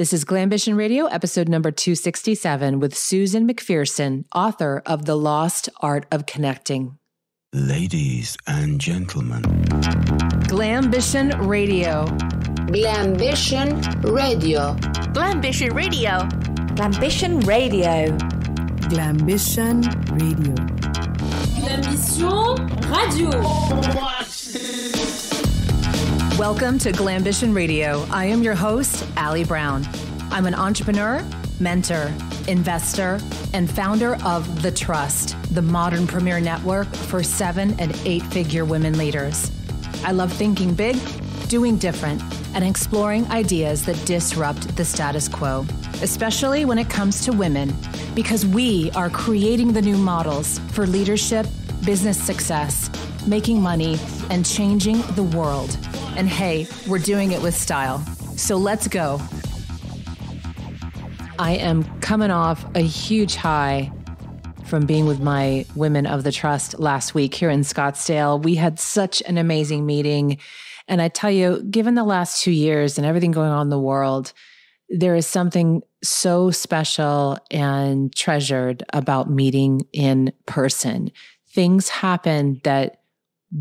This is Glambition Radio, episode number 267, with Susan McPherson, author of The Lost Art of Connecting. Ladies and gentlemen, Glambition Radio. Glambition Radio. Glambition Radio. Glambition Radio. Glambition Radio. Glambition Radio. Welcome to Glambition Radio. I am your host, Ali Brown. I'm an entrepreneur, mentor, investor, and founder of The Trust, the modern premier network for seven and eight figure women leaders. I love thinking big, doing different, and exploring ideas that disrupt the status quo, especially when it comes to women, because we are creating the new models for leadership, business success, making money, and changing the world. And hey, we're doing it with style. So let's go. I am coming off a huge high from being with my women of the trust last week here in Scottsdale. We had such an amazing meeting. And I tell you, given the last two years and everything going on in the world, there is something so special and treasured about meeting in person. Things happen that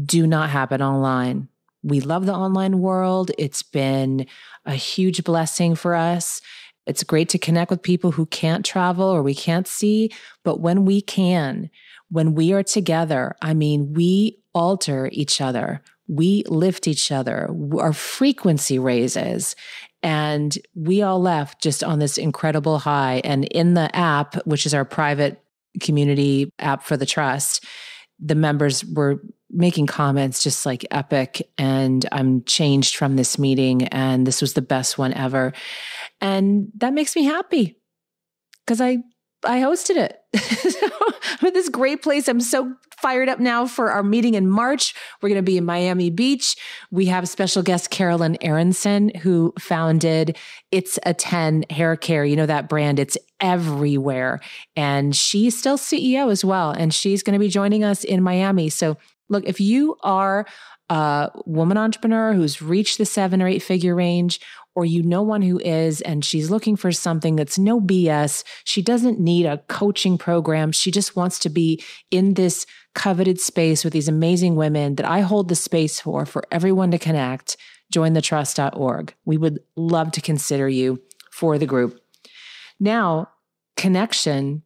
do not happen online we love the online world. It's been a huge blessing for us. It's great to connect with people who can't travel or we can't see. But when we can, when we are together, I mean, we alter each other, we lift each other, our frequency raises. And we all left just on this incredible high. And in the app, which is our private community app for the trust, the members were making comments just like epic and I'm changed from this meeting and this was the best one ever. And that makes me happy because I I hosted it. I'm at this great place. I'm so fired up now for our meeting in March. We're going to be in Miami Beach. We have special guest Carolyn Aronson, who founded It's a 10 Hair Care. You know that brand, it's everywhere. And she's still CEO as well. And she's going to be joining us in Miami. So Look, if you are a woman entrepreneur who's reached the seven or eight figure range, or you know one who is and she's looking for something that's no BS, she doesn't need a coaching program. She just wants to be in this coveted space with these amazing women that I hold the space for, for everyone to connect. Join thetrust.org. We would love to consider you for the group. Now, connection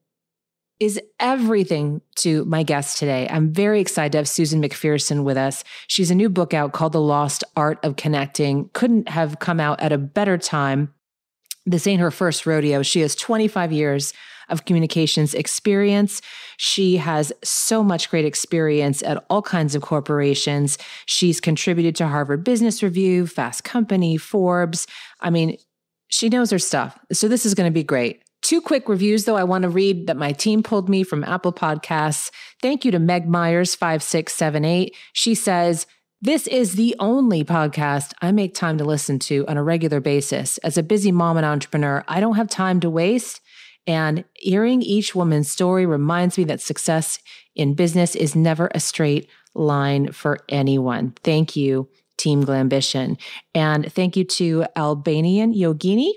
is everything to my guest today. I'm very excited to have Susan McPherson with us. She's a new book out called The Lost Art of Connecting. Couldn't have come out at a better time. This ain't her first rodeo. She has 25 years of communications experience. She has so much great experience at all kinds of corporations. She's contributed to Harvard Business Review, Fast Company, Forbes. I mean, she knows her stuff. So this is going to be great. Two quick reviews, though, I want to read that my team pulled me from Apple Podcasts. Thank you to Meg Myers, 5678. She says, this is the only podcast I make time to listen to on a regular basis. As a busy mom and entrepreneur, I don't have time to waste. And hearing each woman's story reminds me that success in business is never a straight line for anyone. Thank you, Team Glambition. And thank you to Albanian Yogini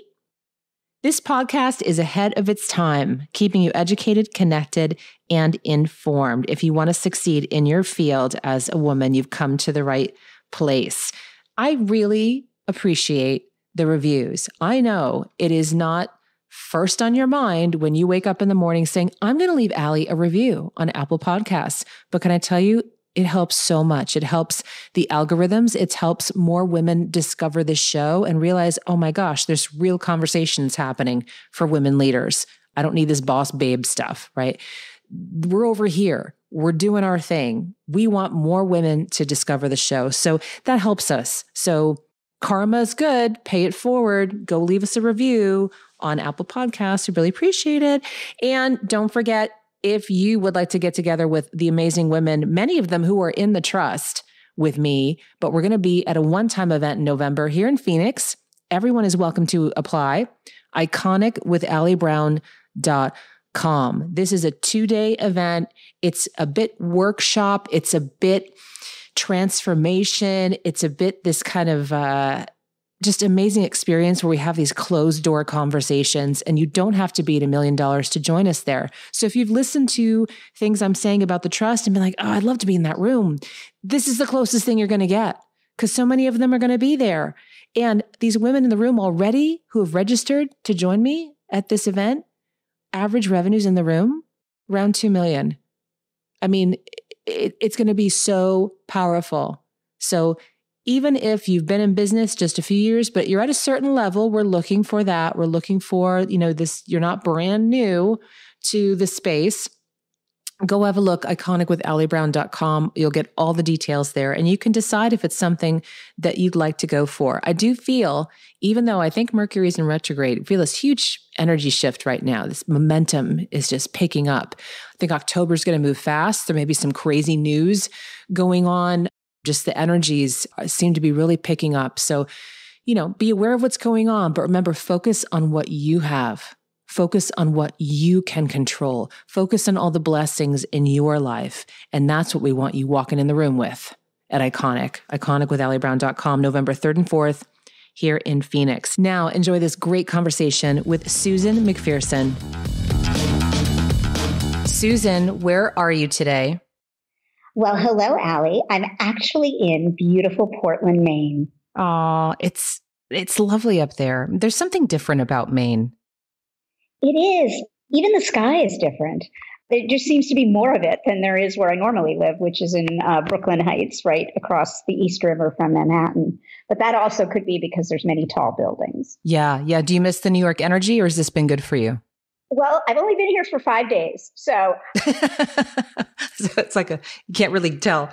this podcast is ahead of its time, keeping you educated, connected, and informed. If you want to succeed in your field as a woman, you've come to the right place. I really appreciate the reviews. I know it is not first on your mind when you wake up in the morning saying, I'm going to leave Ali a review on Apple Podcasts. But can I tell you, it helps so much. It helps the algorithms. It helps more women discover this show and realize, oh my gosh, there's real conversations happening for women leaders. I don't need this boss babe stuff, right? We're over here. We're doing our thing. We want more women to discover the show. So that helps us. So karma is good. Pay it forward. Go leave us a review on Apple Podcasts. We really appreciate it. And don't forget, if you would like to get together with the amazing women, many of them who are in the trust with me, but we're going to be at a one time event in November here in Phoenix. Everyone is welcome to apply. Iconic with Com. This is a two day event. It's a bit workshop. It's a bit transformation. It's a bit this kind of uh, just amazing experience where we have these closed door conversations and you don't have to be a million dollars to join us there. So if you've listened to things I'm saying about the trust and been like, oh, I'd love to be in that room, this is the closest thing you're going to get because so many of them are going to be there. And these women in the room already who have registered to join me at this event, average revenues in the room around 2 million. I mean, it, it's going to be so powerful. So even if you've been in business just a few years, but you're at a certain level, we're looking for that. We're looking for, you know, this, you're not brand new to the space. Go have a look, iconicwithallybrown.com. You'll get all the details there and you can decide if it's something that you'd like to go for. I do feel, even though I think Mercury's in retrograde, feel this huge energy shift right now. This momentum is just picking up. I think October's going to move fast. There may be some crazy news going on just the energies uh, seem to be really picking up. So, you know, be aware of what's going on, but remember, focus on what you have. Focus on what you can control. Focus on all the blessings in your life. And that's what we want you walking in the room with at Iconic, iconicwithallybrown.com, November 3rd and 4th here in Phoenix. Now, enjoy this great conversation with Susan McPherson. Susan, where are you today? Well, hello, Ali. I'm actually in beautiful Portland, Maine. Oh, it's it's lovely up there. There's something different about Maine. It is. Even the sky is different. There just seems to be more of it than there is where I normally live, which is in uh, Brooklyn Heights, right across the East River from Manhattan. But that also could be because there's many tall buildings. Yeah, yeah. Do you miss the New York energy, or has this been good for you? Well, I've only been here for five days, so so it's like a you can't really tell.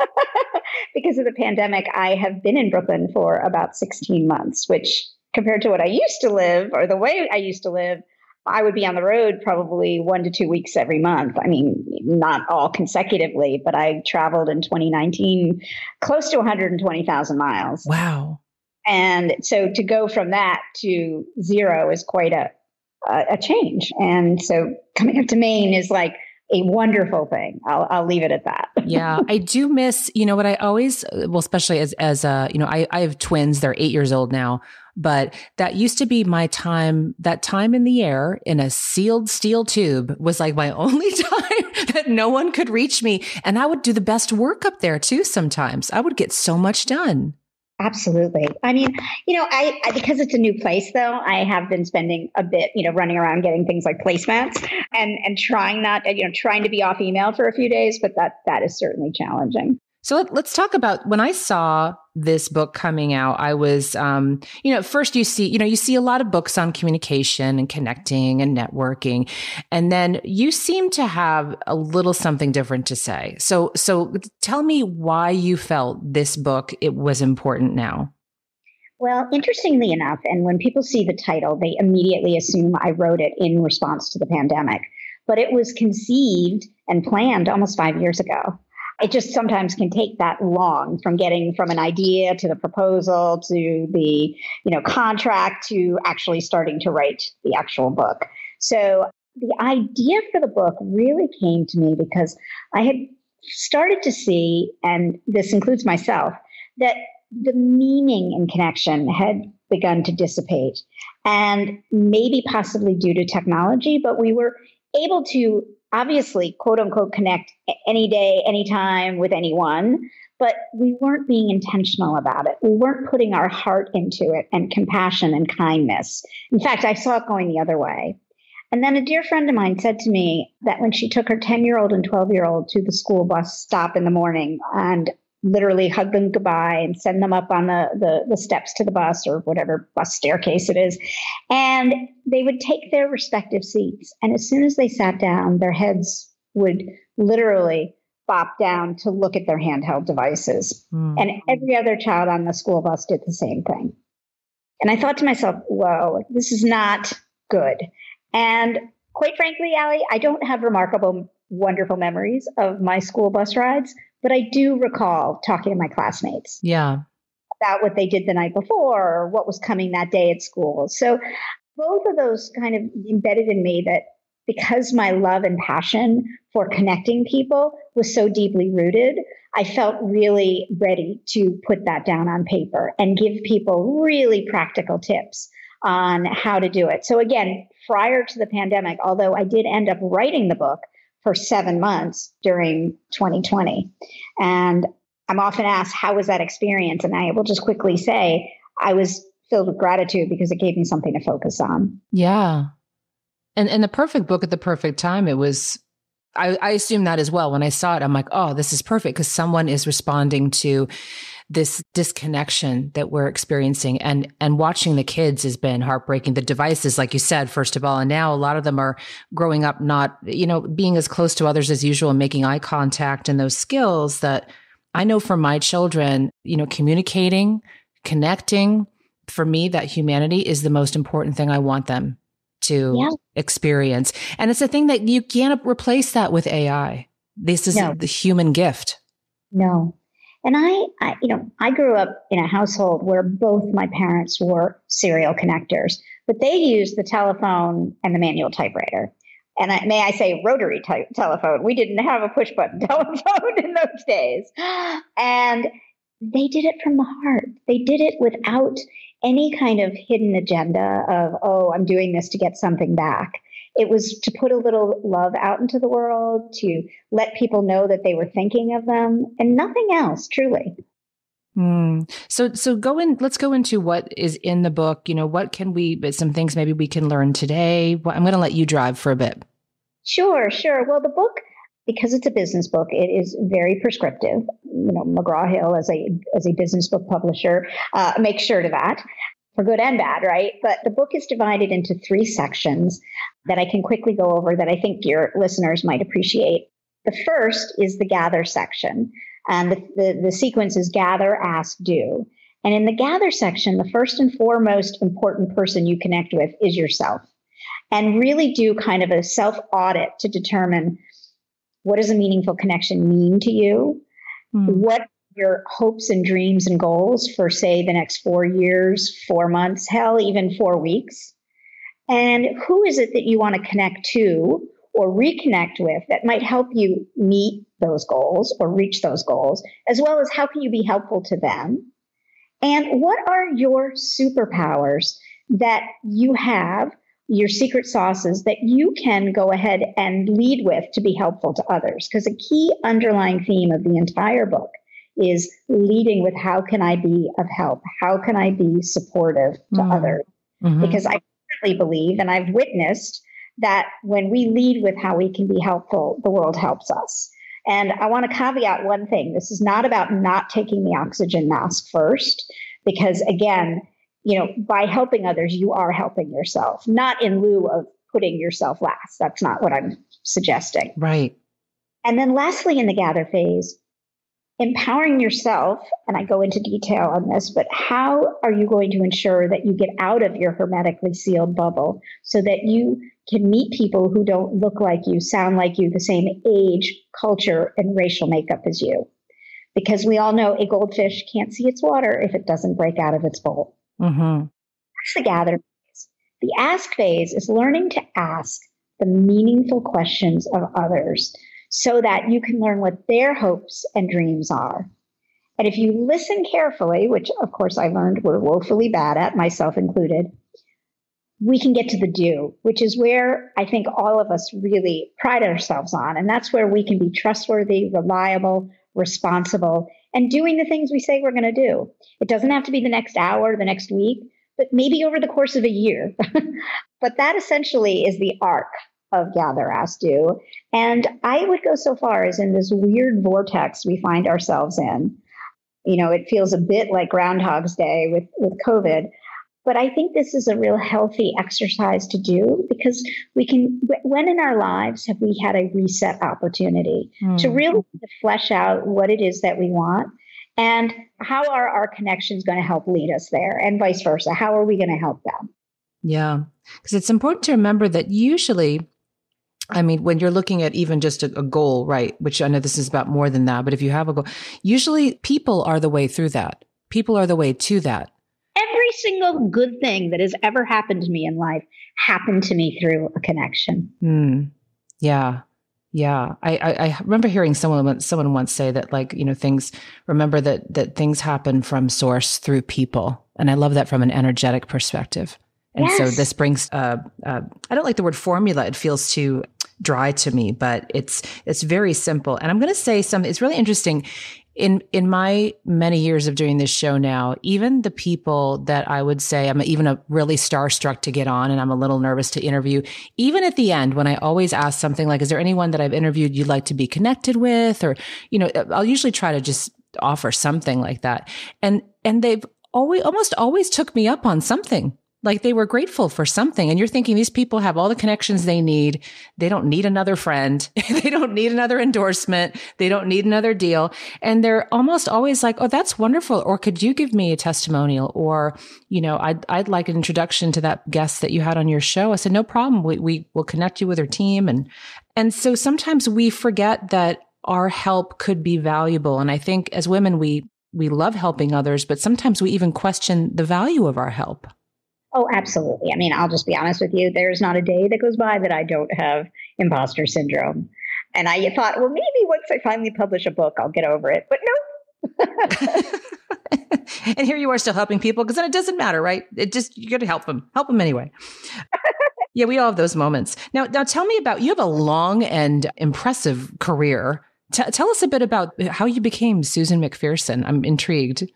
because of the pandemic, I have been in Brooklyn for about 16 months, which compared to what I used to live or the way I used to live, I would be on the road probably one to two weeks every month. I mean, not all consecutively, but I traveled in 2019 close to 120,000 miles. Wow. And so to go from that to zero is quite a, a, change. And so coming up to Maine is like a wonderful thing. I'll, I'll leave it at that. yeah, I do miss, you know, what I always, uh, well, especially as, as a, you know, I, I have twins, they're eight years old now, but that used to be my time, that time in the air in a sealed steel tube was like my only time that no one could reach me. And I would do the best work up there too sometimes. I would get so much done. Absolutely. I mean, you know, I, I, because it's a new place though, I have been spending a bit, you know, running around getting things like placemats and and trying not, you know, trying to be off email for a few days, but that that is certainly challenging. So let, us talk about when I saw this book coming out. I was, um, you know, first you see, you know, you see a lot of books on communication and connecting and networking, and then you seem to have a little something different to say. So, so tell me why you felt this book it was important now. Well, interestingly enough, and when people see the title, they immediately assume I wrote it in response to the pandemic. But it was conceived and planned almost five years ago it just sometimes can take that long from getting from an idea to the proposal to the you know contract to actually starting to write the actual book. So the idea for the book really came to me because i had started to see and this includes myself that the meaning and connection had begun to dissipate and maybe possibly due to technology but we were able to obviously, quote unquote, connect any day, anytime with anyone, but we weren't being intentional about it. We weren't putting our heart into it and compassion and kindness. In fact, I saw it going the other way. And then a dear friend of mine said to me that when she took her 10 year old and 12 year old to the school bus stop in the morning and literally hug them goodbye and send them up on the, the, the steps to the bus or whatever bus staircase it is. And they would take their respective seats. And as soon as they sat down, their heads would literally bop down to look at their handheld devices. Mm. And every other child on the school bus did the same thing. And I thought to myself, whoa, this is not good. And quite frankly, Ali, I don't have remarkable, wonderful memories of my school bus rides. But I do recall talking to my classmates. Yeah. About what they did the night before or what was coming that day at school. So both of those kind of embedded in me that because my love and passion for connecting people was so deeply rooted, I felt really ready to put that down on paper and give people really practical tips on how to do it. So, again, prior to the pandemic, although I did end up writing the book for seven months during 2020. And I'm often asked, how was that experience? And I will just quickly say, I was filled with gratitude because it gave me something to focus on. Yeah. And and the perfect book at the perfect time, it was I, I assume that as well. When I saw it, I'm like, oh, this is perfect because someone is responding to this disconnection that we're experiencing. And and watching the kids has been heartbreaking. The devices like you said first of all and now a lot of them are growing up not you know being as close to others as usual and making eye contact and those skills that i know for my children you know communicating connecting for me that humanity is the most important thing i want them to yeah. experience. And it's a thing that you can't replace that with ai this is no. the human gift. No and I, I, you know, I grew up in a household where both my parents were serial connectors, but they used the telephone and the manual typewriter. And I, may I say, rotary type telephone. We didn't have a push button telephone in those days. And they did it from the heart. They did it without any kind of hidden agenda of, oh, I'm doing this to get something back. It was to put a little love out into the world, to let people know that they were thinking of them, and nothing else, truly. Mm. So, so go in. Let's go into what is in the book. You know, what can we? But some things maybe we can learn today. I'm going to let you drive for a bit. Sure, sure. Well, the book, because it's a business book, it is very prescriptive. You know, McGraw Hill as a as a business book publisher uh, makes sure to that for good and bad, right? But the book is divided into three sections that I can quickly go over that I think your listeners might appreciate. The first is the gather section. And the, the, the sequence is gather, ask, do. And in the gather section, the first and foremost important person you connect with is yourself. And really do kind of a self audit to determine what does a meaningful connection mean to you? Mm. What your hopes and dreams and goals for, say, the next four years, four months, hell, even four weeks? And who is it that you want to connect to or reconnect with that might help you meet those goals or reach those goals, as well as how can you be helpful to them? And what are your superpowers that you have, your secret sauces that you can go ahead and lead with to be helpful to others? Because a key underlying theme of the entire book is leading with how can I be of help? How can I be supportive to mm. others? Mm-hmm. Because I really believe and I've witnessed that when we lead with how we can be helpful, the world helps us. And I want to caveat one thing this is not about not taking the oxygen mask first, because again, you know, by helping others, you are helping yourself, not in lieu of putting yourself last. That's not what I'm suggesting. Right. And then lastly, in the gather phase, empowering yourself, and I go into detail on this, but how are you going to ensure that you get out of your hermetically sealed bubble so that you can meet people who don't look like you, sound like you, the same age, culture, and racial makeup as you? Because we all know a goldfish can't see its water if it doesn't break out of its bowl. Mm-hmm. That's the gather phase. The ask phase is learning to ask the meaningful questions of others so that you can learn what their hopes and dreams are. And if you listen carefully, which of course I learned we're woefully bad at, myself included, we can get to the do, which is where I think all of us really pride ourselves on. And that's where we can be trustworthy, reliable, responsible, and doing the things we say we're going to do. It doesn't have to be the next hour, the next week, but maybe over the course of a year. but that essentially is the arc of gather ask do. And i would go so far as in this weird vortex we find ourselves in. You know it feels a bit like groundhog's day with with covid but i think this is a real healthy exercise to do because we can when in our lives have we had a reset opportunity mm. to really flesh out what it is that we want and how are our connections going to help lead us there and vice versa? How are we going to help them? Yeah because it's important to remember that usually I mean, when you're looking at even just a, a, goal, right? Which I know this is about more than that, but if you have a goal, usually people are the way through that. People are the way to that. Every single good thing that has ever happened to me in life happened to me through a connection. Mm, yeah. Yeah, I, I, I remember hearing someone someone once say that like you know things. Remember that that things happen from source through people, and I love that from an energetic perspective. And yes. so this brings. Uh, uh, I don't like the word formula. It feels too dry to me, but it's it's very simple. And I'm going to say something. It's really interesting in in my many years of doing this show now, even the people that I would say I'm even a really starstruck to get on and I'm a little nervous to interview, even at the end when I always ask something like, is there anyone that I've interviewed you'd like to be connected with? Or, you know, I'll usually try to just offer something like that. And and they've always almost always took me up on something like they were grateful for something. And you're thinking these people have all the connections they need. They don't need another friend. they don't need another endorsement. They don't need another deal. And they're almost always like, Oh, that's wonderful. Or could you give me a testimonial? Or, you know, I'd, I'd like an introduction to that guest that you had on your show. I said, no problem. We, we will connect you with her team. And, and so sometimes we forget that our help could be valuable. And I think as women, we, we love helping others, but sometimes we even question the value of our help. Oh, absolutely. I mean, I'll just be honest with you. There's not a day that goes by that I don't have imposter syndrome. And I thought, well, maybe once I finally publish a book, I'll get over it. But no. and here you are still helping people because then it doesn't matter, right? It just, you got to help them, help them anyway. yeah, we all have those moments. Now, now tell me about, you have a long and impressive career. T- tell us a bit about how you became Susan McPherson. I'm intrigued.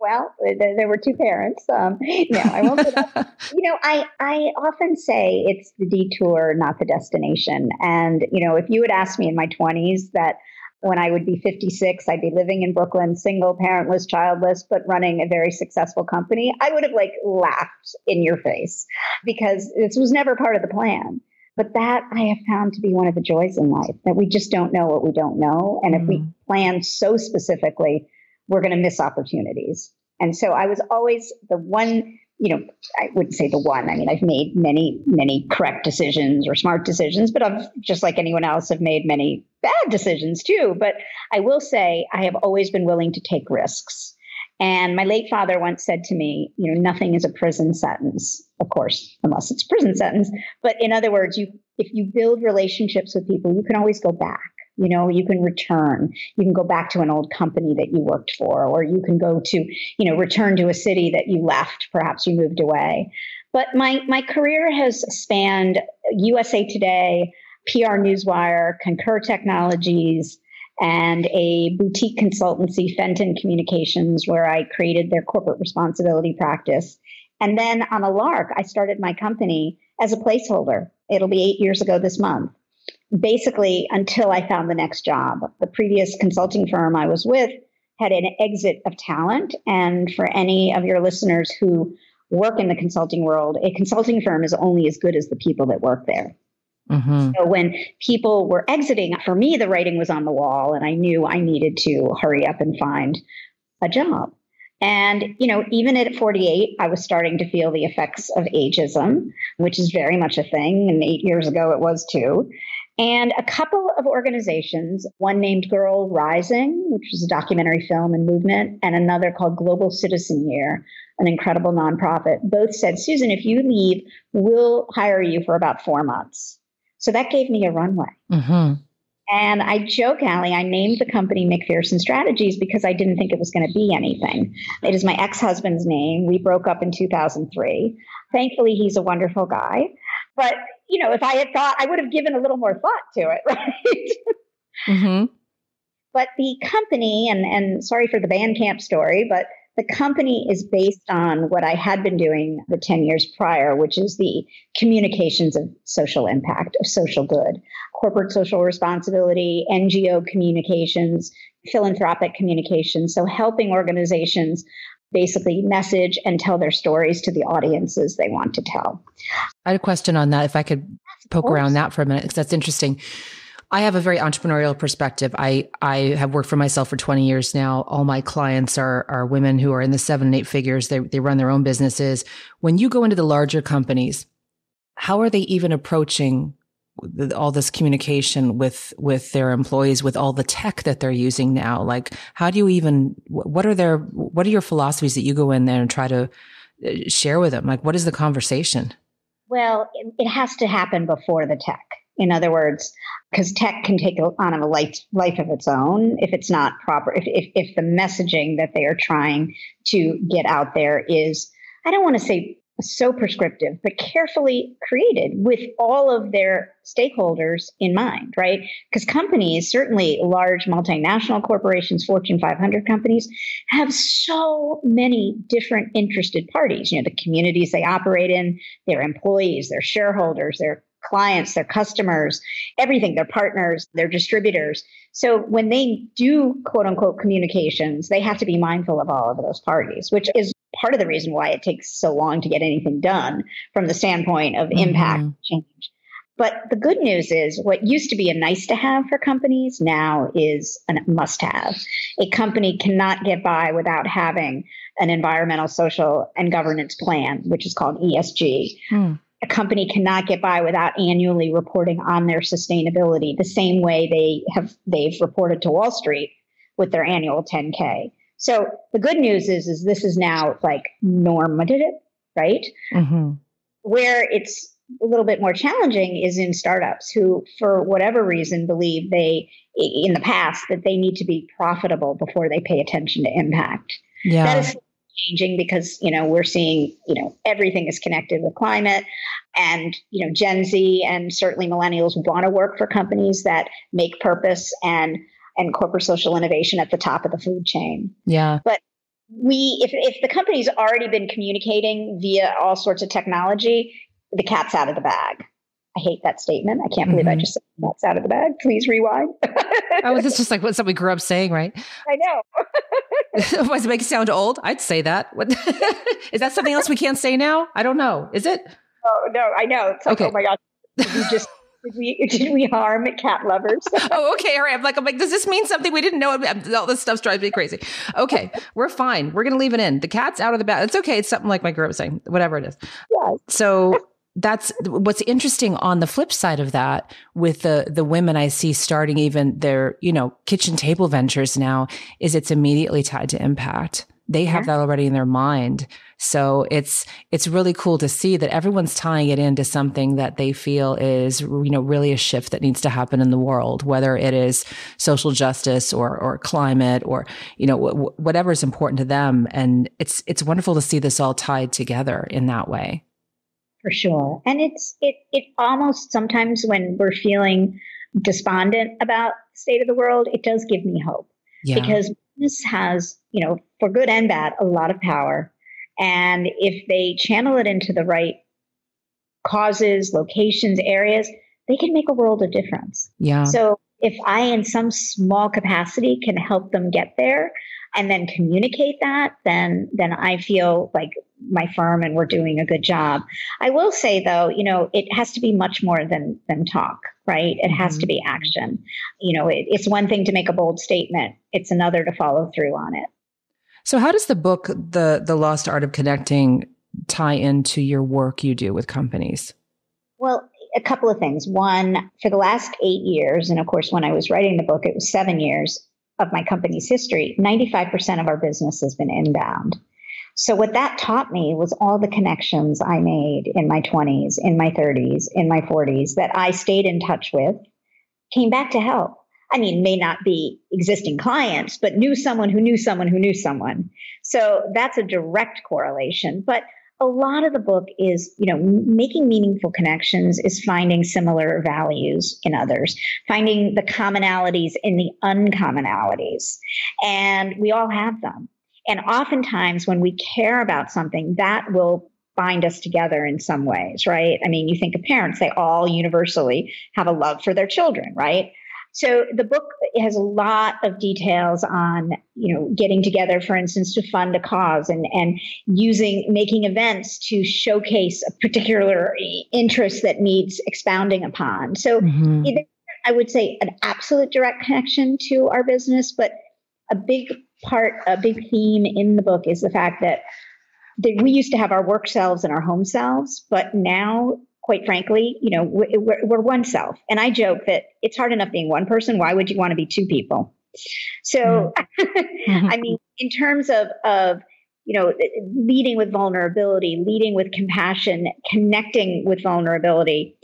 Well, there, there were two parents. Um, no, I won't. you know, I I often say it's the detour, not the destination. And you know, if you had asked me in my twenties that when I would be 56, I'd be living in Brooklyn, single, parentless, childless, but running a very successful company, I would have like laughed in your face because this was never part of the plan. But that I have found to be one of the joys in life that we just don't know what we don't know. And mm. if we mm. plan so specifically, we're going to miss opportunities. And so I was always the one, you know, I wouldn't say the one. I mean, I've made many, many correct decisions or smart decisions, but I've just like anyone else have made many bad decisions too. But I will say I have always been willing to take risks. And my late father once said to me, you know, nothing is a prison sentence, of course, unless it's a prison sentence. But in other words, you if you build relationships with people, you can always go back. You know, you can return. You can go back to an old company that you worked for, or you can go to, you know, return to a city that you left. Perhaps you moved away. But my my career has spanned USA Today, PR Newswire, Concur Technologies, and a boutique consultancy, Fenton Communications, where I created their corporate responsibility practice. And then on a lark, I started my company as a placeholder. It'll be eight years ago this month basically until I found the next job. The previous consulting firm I was with had an exit of talent. And for any of your listeners who work in the consulting world, a consulting firm is only as good as the people that work there. Mm-hmm. So when people were exiting, for me, the writing was on the wall, and I knew I needed to hurry up and find a job. And, you know, even at 48, I was starting to feel the effects of ageism, which is very much a thing. And eight years ago, it was too and a couple of organizations, one named Girl Rising, which was a documentary film and movement, and another called Global Citizen Year, an incredible nonprofit, both said, Susan, if you leave, we'll hire you for about four months. So that gave me a runway. Mm-hmm. And I joke, Ali, I named the company McPherson Strategies because I didn't think it was going to be anything. It is my ex husband's name. We broke up in 2003. Thankfully, he's a wonderful guy. But you know, if I had thought, I would have given a little more thought to it, right? Mm-hmm. But the company, and and sorry for the Bandcamp story, but the company is based on what I had been doing the 10 years prior, which is the communications of social impact, of social good, corporate social responsibility, NGO communications, philanthropic communications. So helping organizations basically message and tell their stories to the audiences they want to tell. I had a question on that. If I could poke around that for a minute, because that's interesting. I have a very entrepreneurial perspective. I, I have worked for myself for 20 years now. All my clients are, are women who are in the seven and eight figures. They, they run their own businesses. When you go into the larger companies, how are they even approaching all this communication with with their employees with all the tech that they're using now? Like how do you even what are their what are your philosophies that you go in there and try to uh, share with them? Like what is the conversation? Well it has to happen before the tech. In other words, because tech can take on a life, life of its own if it's not proper, if, if, if the messaging that they are trying to get out there is, I don't want to say so prescriptive, but carefully created with all of their stakeholders in mind, right? Because companies, certainly large multinational corporations, Fortune 500 companies, have so many different interested parties. You know, the communities they operate in, their employees, their shareholders, their clients, their customers, everything, their partners, their distributors. So when they do quote unquote communications, they have to be mindful of all of those parties, which is part of the reason why it takes so long to get anything done from the standpoint of impact mm-hmm. change. But the good news is what used to be a nice to have for companies now is a must have. A company cannot get by without having an environmental, social, and governance plan, which is called ESG. Mm. A company cannot get by without annually reporting on their sustainability the same way they have they've reported to Wall Street with their annual 10K. So the good news is, is this is now like normative, right? Mm-hmm. Where it's a little bit more challenging is in startups who, for whatever reason, believe they, in the past, that they need to be profitable before they pay attention to impact. Yeah. That is changing because, you know, we're seeing, you know, everything is connected with climate and, you know, Gen Z and certainly millennials want to work for companies that make purpose and and corporate social innovation at the top of the food chain. Yeah. But we, if, if the company's already been communicating via all sorts of technology, the cat's out of the bag. I hate that statement. I can't believe mm-hmm. I just said that's out of the bag. Please rewind. oh, it's just like what we grew up saying, right? I know. Does it make it sound old? I'd say that. What, is that something else we can't say now? I don't know. Is it? Oh no, I know. It's like, okay. oh my god, you just did we did we harm cat lovers? oh, okay. All right. I'm like, I'm like, does this mean something we didn't know? All this stuff drives me crazy. Okay, we're fine. We're gonna leave it in. The cat's out of the bag. It's okay. It's something like my girl was saying. Whatever it is. Yeah. So that's what's interesting on the flip side of that with the the women I see starting even their you know kitchen table ventures now is it's immediately tied to impact. They have yeah. that already in their mind. So it's, it's really cool to see that everyone's tying it into something that they feel is, you know, really a shift that needs to happen in the world, whether it is social justice or, or climate or, you know, w- whatever is important to them. And it's, it's wonderful to see this all tied together in that way. For sure. And it's, it, it almost sometimes when we're feeling despondent about the state of the world, it does give me hope yeah. because this has, you know, for good and bad, a lot of power. And if they channel it into the right causes, locations, areas, they can make a world of difference. Yeah. So if I, in some small capacity, can help them get there and then communicate that, then then I feel like my firm and we're doing a good job. I will say though, you know, it has to be much more than than talk, right? It has mm-hmm. to be action. You know, it, it's one thing to make a bold statement; it's another to follow through on it. So, how does the book, the the Lost Art of Connecting, tie into your work you do with companies? Well, a couple of things. One, for the last eight years, and of course, when I was writing the book, it was seven years of my company's history. Ninety five percent of our business has been inbound. So, what that taught me was all the connections I made in my 20s, in my 30s, in my 40s that I stayed in touch with came back to help. I mean, may not be existing clients, but knew someone who knew someone who knew someone. So that's a direct correlation. But a lot of the book is, you know, making meaningful connections is finding similar values in others, finding the commonalities in the uncommonalities. And we all have them. And oftentimes when we care about something, that will bind us together in some ways, right? I mean, you think of parents, they all universally have a love for their children, right? So the book has a lot of details on, you know, getting together, for instance, to fund a cause and, and using, making events to showcase a particular interest that needs expounding upon. So mm-hmm. I would say an absolute direct connection to our business, but a big part, a big theme in the book is the fact that that we used to have our work selves and our home selves, but now quite frankly, you know, we're, we're one self. And I joke that it's hard enough being one person. Why would you want to be two people? So, mm-hmm. I mean, in terms of, of, you know, leading with vulnerability, leading with compassion, connecting with vulnerability,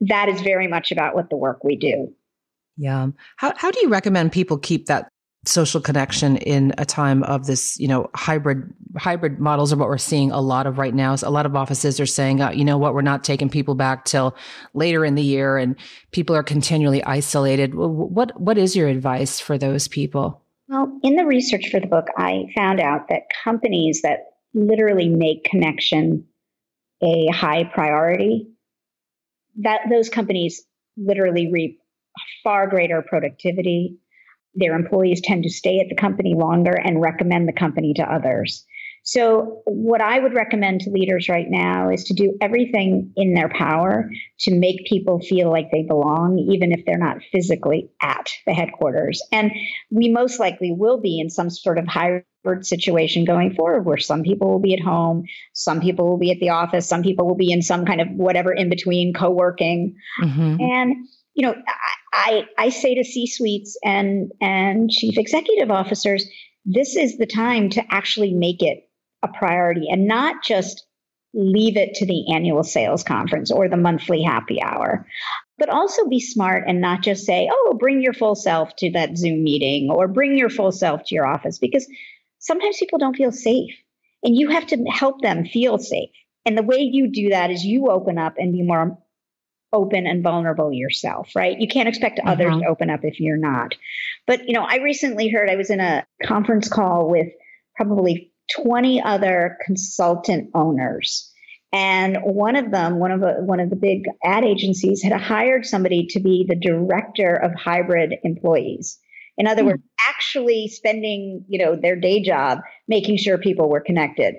that is very much about what the work we do. Yeah. How how do you recommend people keep that social connection in a time of this, you know, hybrid hybrid models are what we're seeing a lot of right now. So a lot of offices are saying, uh, you know what, we're not taking people back till later in the year, and people are continually isolated. What what is your advice for those people? Well, in the research for the book, I found out that companies that literally make connection a high priority, that those companies literally reap far greater productivity their employees tend to stay at the company longer and recommend the company to others. So, what I would recommend to leaders right now is to do everything in their power to make people feel like they belong, even if they're not physically at the headquarters. And we most likely will be in some sort of hybrid situation going forward where some people will be at home, some people will be at the office, some people will be in some kind of whatever in between co working. Mm-hmm. And you know, I, I say to C suites and, and chief executive officers, this is the time to actually make it a priority and not just leave it to the annual sales conference or the monthly happy hour, but also be smart and not just say, oh, bring your full self to that Zoom meeting or bring your full self to your office because sometimes people don't feel safe and you have to help them feel safe. And the way you do that is you open up and be more open and vulnerable yourself, right? You can't expect uh-huh. others to open up if you're not. But, you know, I recently heard I was in a conference call with probably 20 other consultant owners. And one of them, one of the, one of the big ad agencies had hired somebody to be the director of hybrid employees. In other mm. words, actually spending, you know, their day job making sure people were connected.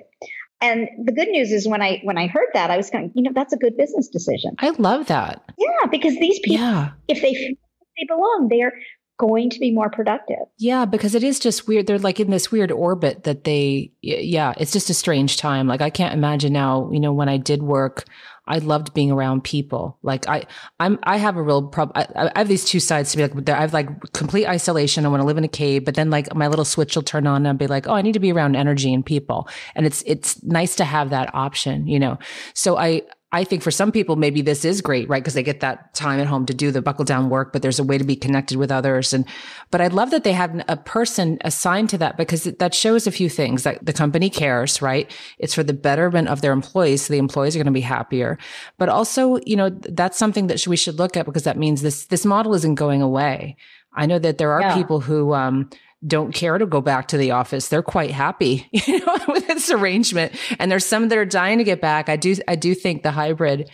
And the good news is when I when I heard that, I was going, you know, that's a good business decision. I love that. Yeah, because these people, yeah. if they they belong, they're going to be more productive. Yeah, because it is just weird. They're like in this weird orbit that they, yeah, it's just a strange time. Like I can't imagine now, you know, when I did work I loved being around people. Like I, I'm, I have a real problem. I, I, have these two sides to be like, I have like complete isolation. I want to live in a cave, but then like my little switch will turn on and I'll be like, oh, I need to be around energy and people. And it's, it's nice to have that option, you know? So I, I think for some people, maybe this is great, right? Because they get that time at home to do the buckle down work, but there's a way to be connected with others. And, but I love that they have a person assigned to that because that shows a few things that the company cares, right? It's for the betterment of their employees. So the employees are going to be happier, but also, you know, that's something that we should look at because that means this, this model isn't going away. I know that there are yeah. people who, um, don't care to go back to the office. They're quite happy, you know, with this arrangement. And there's some that are dying to get back. I do, I do think the hybrid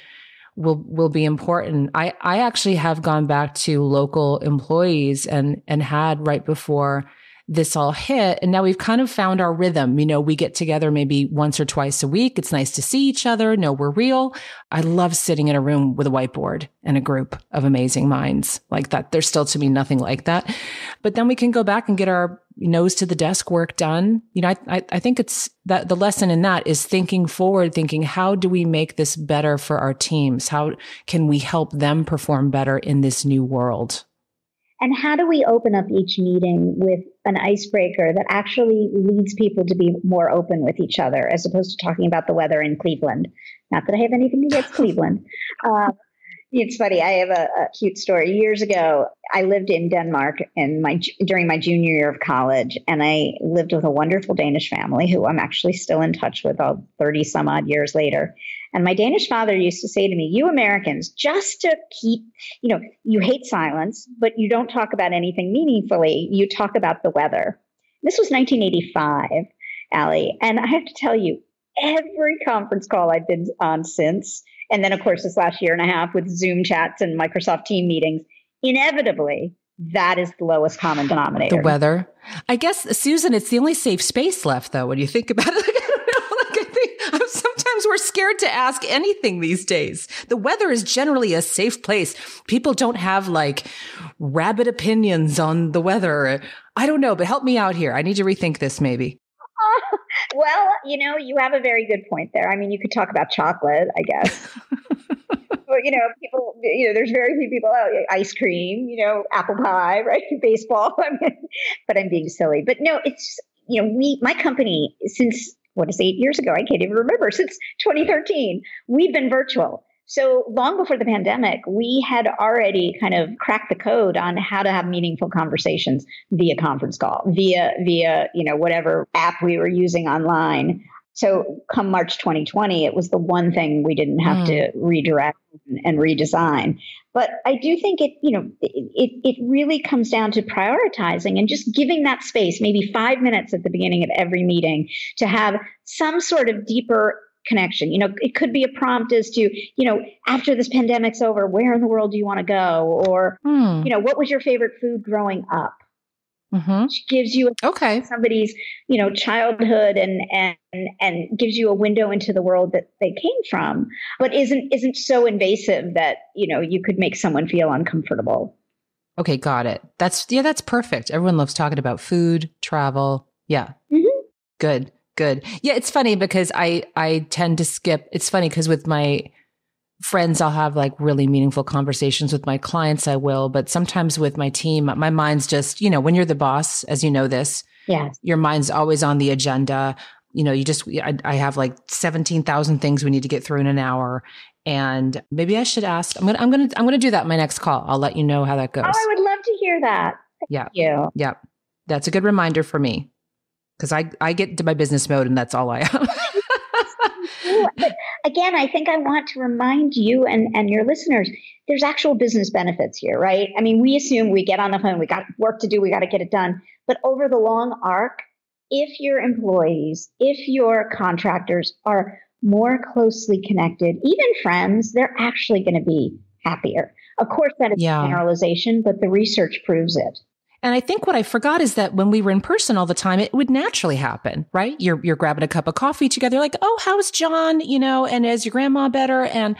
will, will be important. I, I actually have gone back to local employees and, and had right before this all hit. And now we've kind of found our rhythm. You know, we get together maybe once or twice a week. It's nice to see each other, know we're real. I love sitting in a room with a whiteboard and a group of amazing minds like that. There's still to me nothing like that. But then we can go back and get our nose to the desk work done. You know, I, I, I think it's that the lesson in that is thinking forward, thinking, how do we make this better for our teams? How can we help them perform better in this new world? And how do we open up each meeting with an icebreaker that actually leads people to be more open with each other as opposed to talking about the weather in Cleveland? Not that I have anything against Cleveland. Uh, it's funny. I have a, a, cute story. Years ago, I lived in Denmark in my during my junior year of college, and I lived with a wonderful Danish family who I'm actually still in touch with, all thirty some odd years later. And my Danish father used to say to me, "You Americans, just to keep, you know, you hate silence, but you don't talk about anything meaningfully. You talk about the weather." This was 1985, Ali, and I have to tell you, every conference call I've been on since and then, of course, this last year and a half with Zoom chats and Microsoft Team meetings, inevitably, that is the lowest common denominator. The weather. I guess, Susan, it's the only safe space left, though, when you think about it. we're scared to ask anything these days. The weather is generally a safe place. People don't have like rabid opinions on the weather. I don't know, but help me out here. I need to rethink this maybe. well, you know, you have a very good point there. I mean, you could talk about chocolate, I guess. but, you know, people, you know, there's very few people, oh, ice cream, you know, apple pie, right? Baseball. I mean, but I'm being silly. But no, it's, you know, we, my company, since what is eight years ago, I can't even remember, since 2013, we've been virtual. So long before the pandemic, we had already kind of cracked the code on how to have meaningful conversations via conference call, via via, you know, whatever app we were using online. So come March 2020, it was the one thing we didn't have mm. to redirect and redesign. But I do think it, you know, it, it really comes down to prioritizing and just giving that space, maybe five minutes at the beginning of every meeting to have some sort of deeper connection. You know, it could be a prompt as to, you know, after this pandemic's over, where in the world do you want to go? Or, hmm. you know, what was your favorite food growing up? Mm-hmm. Which gives you okay somebody's you know childhood and and and gives you a window into the world that they came from, but isn't isn't so invasive that you know you could make someone feel uncomfortable. Okay, got it. That's yeah, that's perfect. Everyone loves talking about food, travel. Yeah, mm-hmm. good. Good. Yeah, it's funny because I I tend to skip. It's funny because with my friends I'll have like really meaningful conversations with my clients I will, but sometimes with my team my mind's just, you know, when you're the boss, as you know this, yes. your mind's always on the agenda. You know, you just I, I have like 17,000 things we need to get through in an hour and maybe I should ask. I'm going to I'm going to I'm going to do that in my next call. I'll let you know how that goes. Oh, I would love to hear that. Thank yeah. You. Yeah. That's a good reminder for me because I, I get into my business mode and that's all I am. but again, I think I want to remind you and, and your listeners there's actual business benefits here, right? I mean, we assume we get on the phone, we got work to do, we got to get it done. But over the long arc, if your employees, if your contractors are more closely connected, even friends, they're actually going to be happier. Of course, that is yeah. generalization, but the research proves it. And I think what I forgot is that when we were in person all the time, it would naturally happen, right? You're, you're grabbing a cup of coffee together, like, oh, how's John? You know, and is your grandma better? And,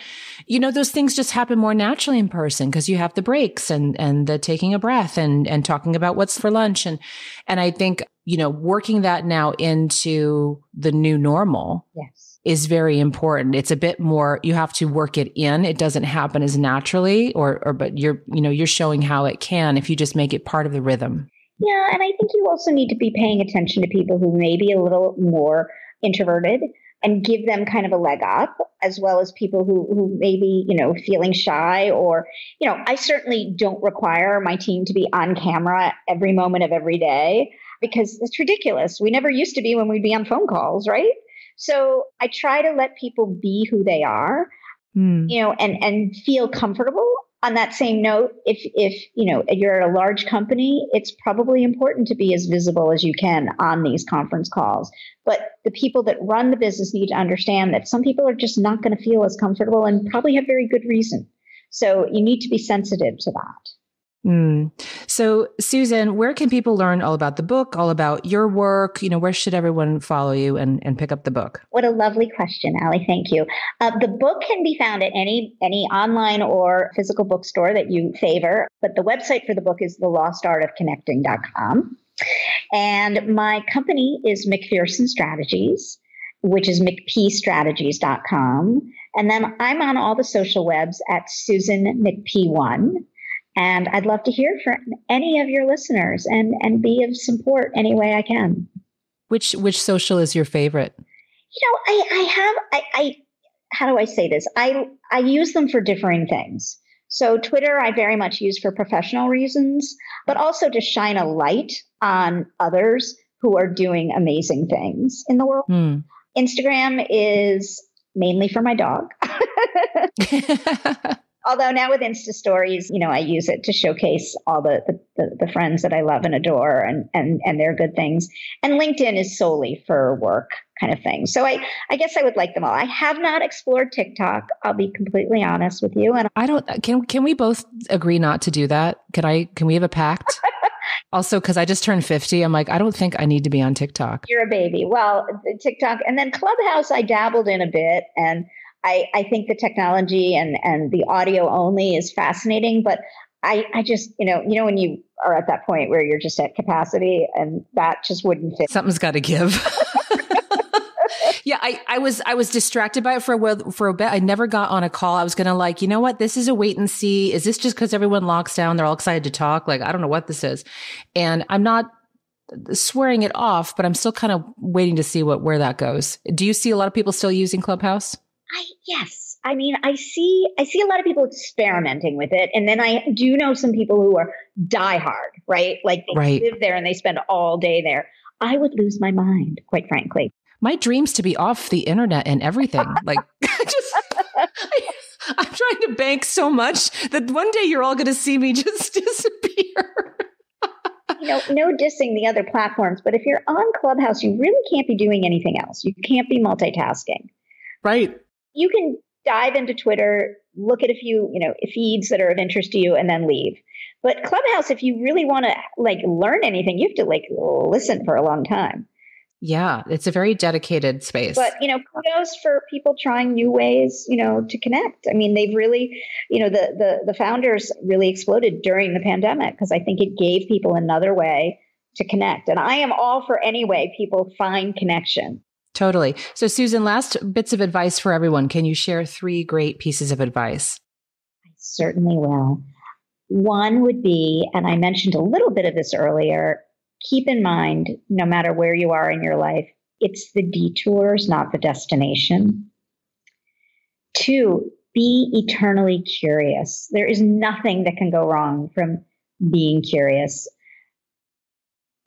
you know, those things just happen more naturally in person because you have the breaks and, and the taking a breath and, and talking about what's for lunch. And, and I think, you know, working that now into the new normal. Yes is very important. It's a bit more, you have to work it in. It doesn't happen as naturally or, or, but you're, you know, you're showing how it can if you just make it part of the rhythm. Yeah. And I think you also need to be paying attention to people who may be a little more introverted and give them kind of a leg up as well as people who, who may be, you know, feeling shy or, you know, I certainly don't require my team to be on camera every moment of every day because it's ridiculous. We never used to be when we'd be on phone calls, right? So I try to let people be who they are, mm. you know, and and feel comfortable. On that same note, if if you know you're at a large company, it's probably important to be as visible as you can on these conference calls. But the people that run the business need to understand that some people are just not going to feel as comfortable and probably have very good reason. So you need to be sensitive to that. Mm. So, Susan, where can people learn all about the book, all about your work? You know, where should everyone follow you and, and pick up the book? What a lovely question, Ali. Thank you. Uh, the book can be found at any any online or physical bookstore that you favor, but the website for the book is thelostartofconnecting.com. And my company is McPherson Strategies, which is mcpstrategies.com. And then I'm on all the social webs at Susan McP1. And I'd love to hear from any of your listeners and, and be of support any way I can. Which which social is your favorite? You know, I, I have I, I how do I say this? I I use them for differing things. So Twitter I very much use for professional reasons, but also to shine a light on others who are doing amazing things in the world. Hmm. Instagram is mainly for my dog. Although now with Insta stories, you know, I use it to showcase all the, the, the, friends that I love and adore and, and, and their good things. And LinkedIn is solely for work kind of thing. So I, I guess I would like them all. I have not explored TikTok. I'll be completely honest with you. And I don't, can, can we both agree not to do that? Can I, can we have a pact? also, cause I just turned 50. I'm like, I don't think I need to be on TikTok. You're a baby. Well, TikTok and then Clubhouse, I dabbled in a bit and I, I think the technology and, and the audio only is fascinating, but I, I just, you know, you know, when you are at that point where you're just at capacity and that just wouldn't fit. Something's got to give. yeah, I, I was I was distracted by it for a while, for a bit. I never got on a call. I was gonna like, you know what? This is a wait and see. Is this just because everyone locks down? They're all excited to talk. Like, I don't know what this is, and I'm not swearing it off, but I'm still kind of waiting to see what where that goes. Do you see a lot of people still using Clubhouse? I yes, I mean, I see I see a lot of people experimenting with it, and then I do know some people who are diehard, right? Like they Right. live there and they spend all day there. I would lose my mind, quite frankly. My dreams to be off the internet and everything. Like, just, I, I'm trying to bank so much that one day you're all going to see me just disappear. You know, no dissing the other platforms, but if you're on Clubhouse, you really can't be doing anything else. You can't be multitasking. Right. You can dive into Twitter, look at a few, you know, feeds that are of interest to you, and then leave. But Clubhouse, if you really want to like learn anything, you have to like listen for a long time. Yeah. It's a very dedicated space. But you know, kudos for people trying new ways, you know, to connect. I mean, they've really, you know, the the the founders really exploded during the pandemic because I think it gave people another way to connect. And I am all for any way people find connection. Totally. So, Susan, last bits of advice for everyone. Can you share three great pieces of advice? I certainly will. One would be, and I mentioned a little bit of this earlier, keep in mind, no matter where you are in your life, it's the detours, not the destination. Two, be eternally curious. There is nothing that can go wrong from being curious.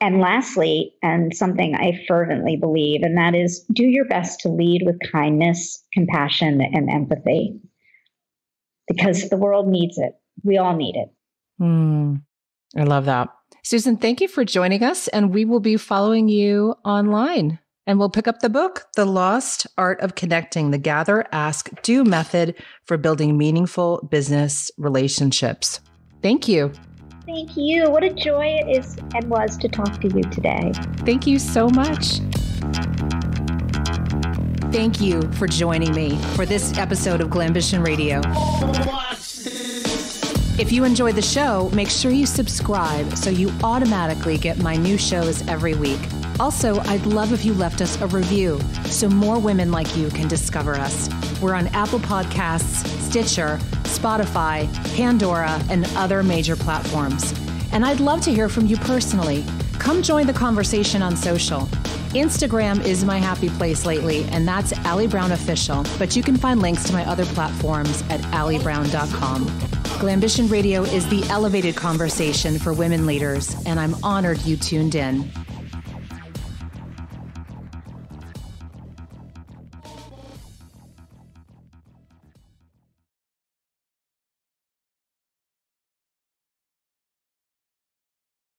And lastly, and something I fervently believe, and that is do your best to lead with kindness, compassion, and empathy because the world needs it. We all need it. Hmm. I love that. Susan, thank you for joining us. And we will be following you online. And we'll pick up the book, The Lost Art of Connecting, the Gather, Ask, Do method for building meaningful business relationships. Thank you. Thank you. What a joy it is and was to talk to you today. Thank you so much. Thank you for joining me for this episode of Glambition Radio. If you enjoy the show, make sure you subscribe so you automatically get my new shows every week. Also, I'd love if you left us a review so more women like you can discover us. We're on Apple Podcasts, Stitcher, Spotify, Pandora, and other major platforms. And I'd love to hear from you personally. Come join the conversation on social. Instagram is my happy place lately, and that's Ali Brown Official, but you can find links to my other platforms at alibrown.com. Glambition Radio is the elevated conversation for women leaders, and I'm honored you tuned in.